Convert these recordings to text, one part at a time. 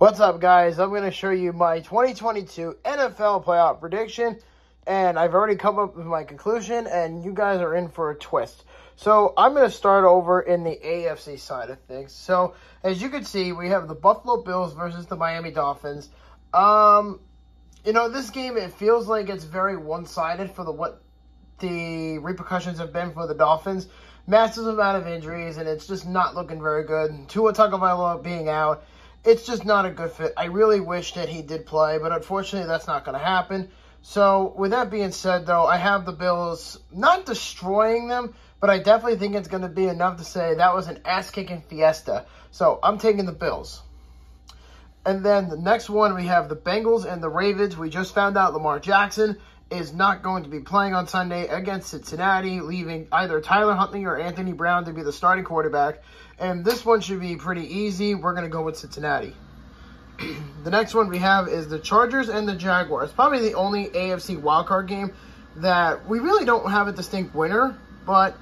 What's up, guys? I'm going to show you my 2022 NFL playoff prediction, and I've already come up with my conclusion, and you guys are in for a twist. So I'm going to start over in the AFC side of things. So as you can see, we have the Buffalo Bills versus the Miami Dolphins. Um, you know, this game it feels like it's very one-sided for the what the repercussions have been for the Dolphins. Massive amount of injuries, and it's just not looking very good. Tua Tagovailoa being out it's just not a good fit. I really wish that he did play, but unfortunately that's not going to happen. So with that being said, though, I have the Bills not destroying them, but I definitely think it's going to be enough to say that was an ass-kicking fiesta. So I'm taking the Bills. And then the next one, we have the Bengals and the Ravens. We just found out Lamar Jackson is not going to be playing on Sunday against Cincinnati, leaving either Tyler Huntley or Anthony Brown to be the starting quarterback. And this one should be pretty easy. We're going to go with Cincinnati. the next one we have is the Chargers and the Jaguars. Probably the only AFC wildcard game that we really don't have a distinct winner, but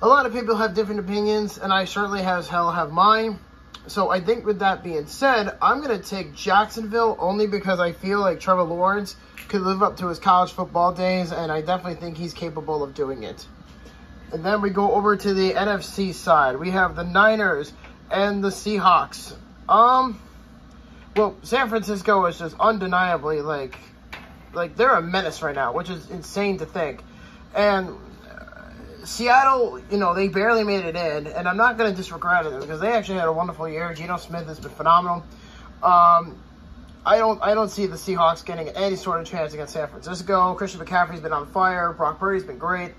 a lot of people have different opinions, and I certainly as hell have mine. So I think with that being said, I'm going to take Jacksonville only because I feel like Trevor Lawrence could live up to his college football days, and I definitely think he's capable of doing it. And then we go over to the NFC side. We have the Niners and the Seahawks. Um, well, San Francisco is just undeniably like, like they're a menace right now, which is insane to think. And Seattle, you know, they barely made it in, and I'm not going to disregard it because they actually had a wonderful year. Geno Smith has been phenomenal. Um, I don't, I don't see the Seahawks getting any sort of chance against San Francisco. Christian McCaffrey's been on fire. Brock Purdy's been great.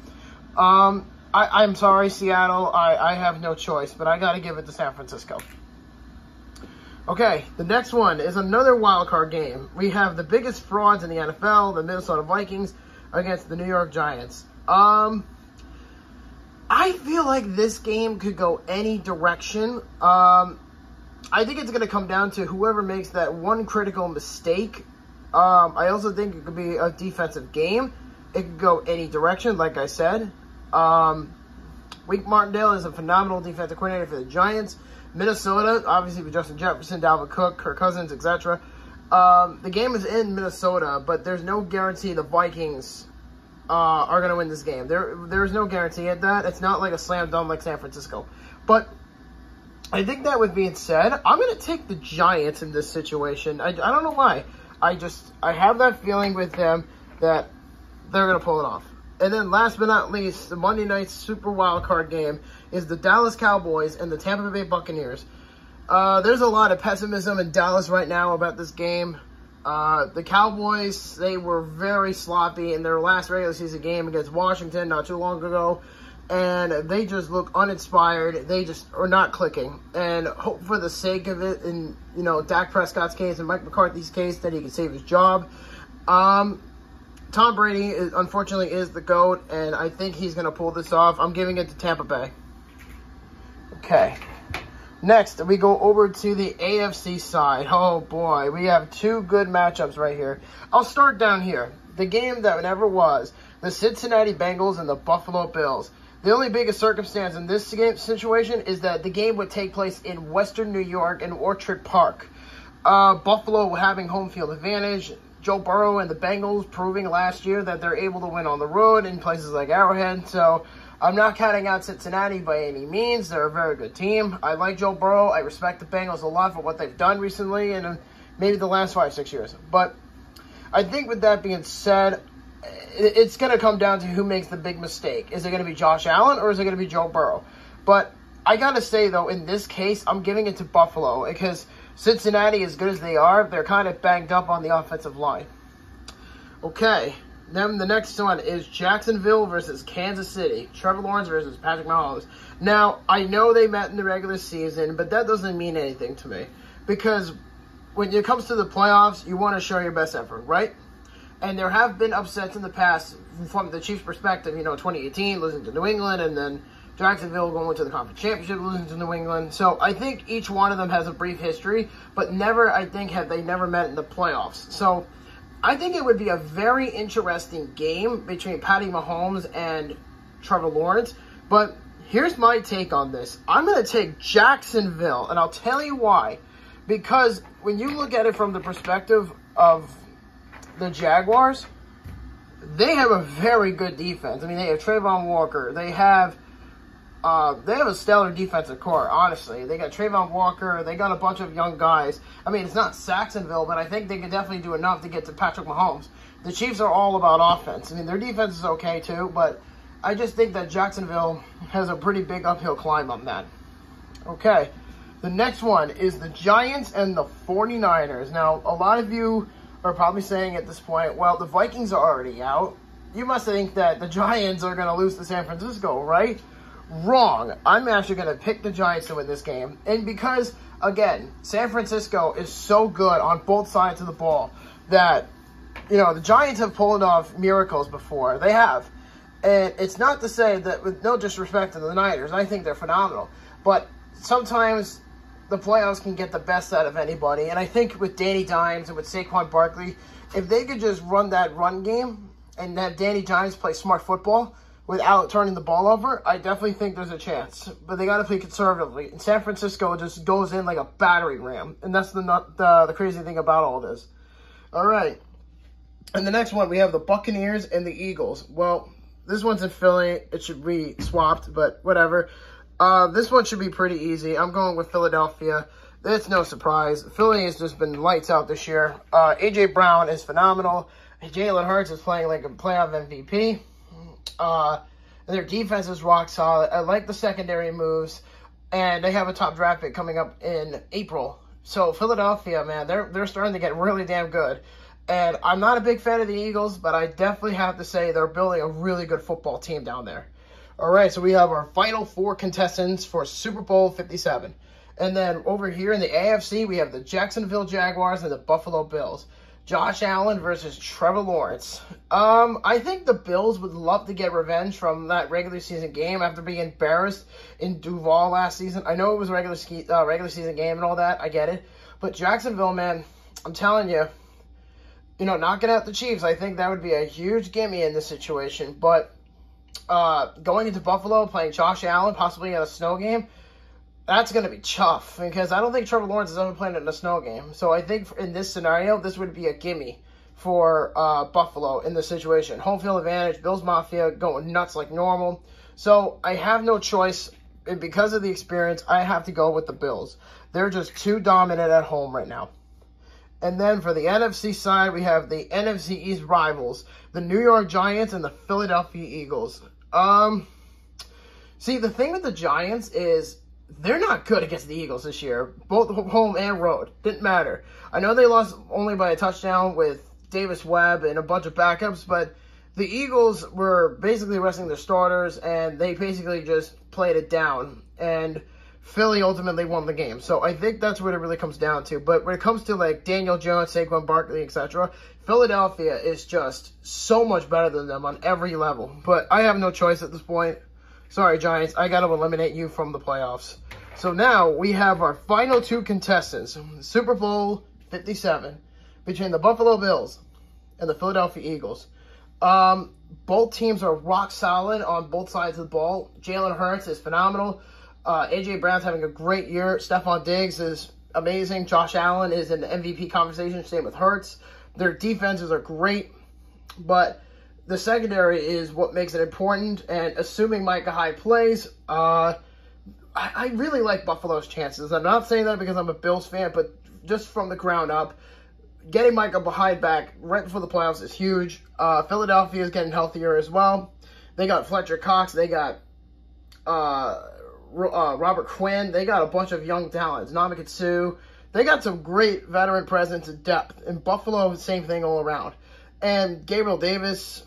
Um, I, am sorry, Seattle. I, I have no choice, but I got to give it to San Francisco. Okay, the next one is another wild card game. We have the biggest frauds in the NFL, the Minnesota Vikings, against the New York Giants. Um, I feel like this game could go any direction. Um, I think it's going to come down to whoever makes that one critical mistake. Um, I also think it could be a defensive game. It could go any direction, like I said. Um, Wink Martindale is a phenomenal defensive coordinator for the Giants. Minnesota, obviously with Justin Jefferson, Dalvin Cook, Kirk Cousins, etc. Um, the game is in Minnesota, but there's no guarantee the Vikings uh, are going to win this game. There, There's no guarantee at that. It's not like a slam dunk like San Francisco. But I think that with being said, I'm going to take the Giants in this situation. I, I don't know why. I just, I have that feeling with them that they're going to pull it off. And then last but not least, the Monday night Super Wild Card game is the Dallas Cowboys and the Tampa Bay Buccaneers. Uh, there's a lot of pessimism in Dallas right now about this game. Uh, the Cowboys, they were very sloppy in their last regular season game against Washington not too long ago. And they just look uninspired. They just are not clicking. And hope for the sake of it, in you know Dak Prescott's case and Mike McCarthy's case, that he can save his job. Um, Tom Brady, is, unfortunately, is the GOAT, and I think he's going to pull this off. I'm giving it to Tampa Bay. Okay. Next, we go over to the AFC side. Oh, boy. We have two good matchups right here. I'll start down here. The game that never was. The Cincinnati Bengals and the Buffalo Bills. The only biggest circumstance in this game situation is that the game would take place in Western New York in Orchard Park. Uh, Buffalo having home field advantage. Joe Burrow and the Bengals proving last year that they're able to win on the road in places like Arrowhead. So I'm not counting out Cincinnati by any means. They're a very good team. I like Joe Burrow. I respect the Bengals a lot for what they've done recently and uh, maybe the last five, six years. But I think with that being said, it's going to come down to who makes the big mistake. Is it going to be Josh Allen or is it going to be Joe Burrow? But I got to say, though, in this case, I'm giving it to Buffalo because Cincinnati, as good as they are, they're kind of banged up on the offensive line. Okay, then the next one is Jacksonville versus Kansas City. Trevor Lawrence versus Patrick Mahomes. Now, I know they met in the regular season, but that doesn't mean anything to me. Because when it comes to the playoffs, you want to show your best effort, right? And there have been upsets in the past from the Chiefs' perspective, you know, 2018, losing to New England, and then Jacksonville going to the conference championship, losing to New England. So I think each one of them has a brief history, but never, I think, have they never met in the playoffs. So I think it would be a very interesting game between Patty Mahomes and Trevor Lawrence. But here's my take on this. I'm going to take Jacksonville, and I'll tell you why. because when you look at it from the perspective of the Jaguars, they have a very good defense. I mean, they have Travon Walker. They have uh, they have a stellar defensive core, honestly. They got Travon Walker. They got a bunch of young guys. I mean, it's not Sacksonville, but I think they can definitely do enough to get to Patrick Mahomes. The Chiefs are all about offense. I mean, their defense is okay, too, but I just think that Jacksonville has a pretty big uphill climb on that. Okay, the next one is the Giants and the 49ers. Now, a lot of you are probably saying at this point, well, the Vikings are already out. You must think that the Giants are going to lose to San Francisco, right? Wrong. I'm actually going to pick the Giants to win this game. And because, again, San Francisco is so good on both sides of the ball that, you know, the Giants have pulled off miracles before. They have. And it's not to say that, with no disrespect to the Niners, I think they're phenomenal. But sometimes the playoffs can get the best out of anybody. And I think with Danny Dimes and with Saquon Barkley, if they could just run that run game and have Danny Dimes play smart football without turning the ball over, I definitely think there's a chance. But they got to play conservatively. And San Francisco just goes in like a battery ram. And that's the, the, the crazy thing about all this. All right. And the next one, we have the Buccaneers and the Eagles. Well, this one's in Philly. It should be swapped, but whatever. Uh, this one should be pretty easy. I'm going with Philadelphia. It's no surprise. Philly has just been lights out this year. Uh, A.J. Brown is phenomenal. Jalen Hurts is playing like a playoff MVP. Uh, their defense is rock solid. I like the secondary moves. And they have a top draft pick coming up in April. So Philadelphia, man, they're they're starting to get really damn good. And I'm not a big fan of the Eagles, but I definitely have to say they're building a really good football team down there. All right, so we have our final four contestants for Super Bowl 57. And then over here in the AFC, we have the Jacksonville Jaguars and the Buffalo Bills. Josh Allen versus Trevor Lawrence. Um, I think the Bills would love to get revenge from that regular season game after being embarrassed in Duval last season. I know it was a regular, ski, uh, regular season game and all that. I get it. But Jacksonville, man, I'm telling you, you know, knocking out the Chiefs, I think that would be a huge gimme in this situation. But uh, going into Buffalo, playing Josh Allen, possibly in a snow game, that's going to be tough because I don't think Trevor Lawrence has ever played in a snow game. So I think in this scenario, this would be a gimme for uh, Buffalo in this situation. Home field advantage, Bills Mafia going nuts like normal. So I have no choice. And because of the experience, I have to go with the Bills. They're just too dominant at home right now. And then for the NFC side, we have the NFC East rivals, the New York Giants and the Philadelphia Eagles. Um, see, the thing with the Giants is they're not good against the Eagles this year, both home and road. Didn't matter. I know they lost only by a touchdown with Davis Webb and a bunch of backups, but the Eagles were basically resting their starters, and they basically just played it down. And Philly ultimately won the game. So I think that's what it really comes down to. But when it comes to like Daniel Jones, Saquon Barkley, etc., Philadelphia is just so much better than them on every level. But I have no choice at this point. Sorry, Giants. I got to eliminate you from the playoffs. So now we have our final two contestants. Super Bowl 57 between the Buffalo Bills and the Philadelphia Eagles. Um, both teams are rock solid on both sides of the ball. Jalen Hurts is phenomenal. Uh, AJ Brown's having a great year. Stefon Diggs is amazing. Josh Allen is in the MVP conversation. Same with Hurts. Their defenses are great, but the secondary is what makes it important. And assuming Micah Hyde plays, uh, I, I really like Buffalo's chances. I'm not saying that because I'm a Bills fan, but just from the ground up, getting Micah Hyde back right before the playoffs is huge. Uh, Philadelphia is getting healthier as well. They got Fletcher Cox. They got uh, uh, Robert Quinn. They got a bunch of young talents. Ndamukong Suh. They got some great veteran presence and depth. And Buffalo, same thing all around. And Gabriel Davis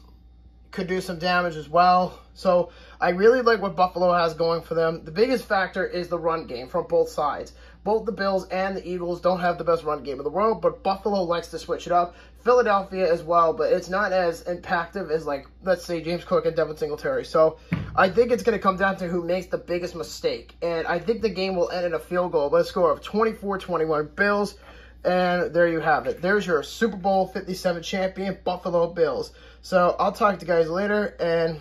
could do some damage as well. So I really like what Buffalo has going for them. The biggest factor is the run game from both sides. Both the Bills and the Eagles don't have the best run game in the world, but Buffalo likes to switch it up. Philadelphia as well, but it's not as impactful as, like, let's say James Cook and Devin Singletary. So I think it's going to come down to who makes the biggest mistake. And I think the game will end in a field goal by a score of 24-21 Bills. And there you have it. There's your Super Bowl 57 champion, Buffalo Bills. So I'll talk to you guys later, and